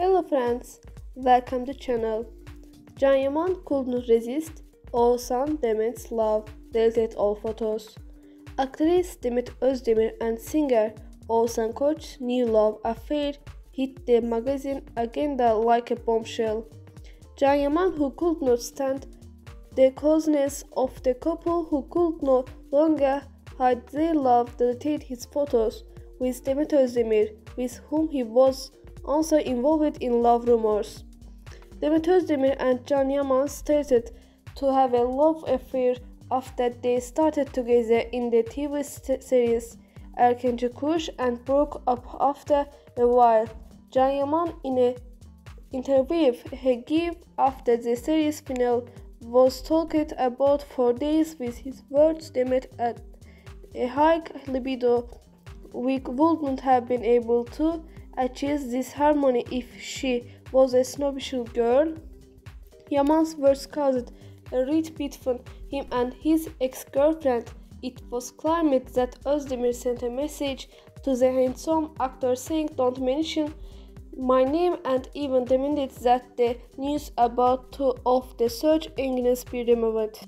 Hello friends, welcome to channel. Can Yaman couldn't resist Oğuzhan Demet's love, deleted all photos. Actress Demet Özdemir and singer Oğuzhan Koç's new love affair hit the magazine agenda like a bombshell. Can Yaman, who could not stand the closeness of the couple who could no longer hide their love, deleted his photos with Demet Özdemir, with whom he was also involved in love rumors. Demet Özdemir and Can Yaman started to have a love affair after they started together in the TV series Erkenci Kuş and broke up after a while. Can Yaman in an interview he gave after the series finale was talked about for days with his words Demet at a high libido we wouldn't have been able to achieve this harmony if she was a snobbish girl. Yaman's words caused a rift between him and his ex-girlfriend. It was claimed that Özdemir sent a message to the handsome actor saying don't mention my name and even demanded that the news about two of the search engines be removed.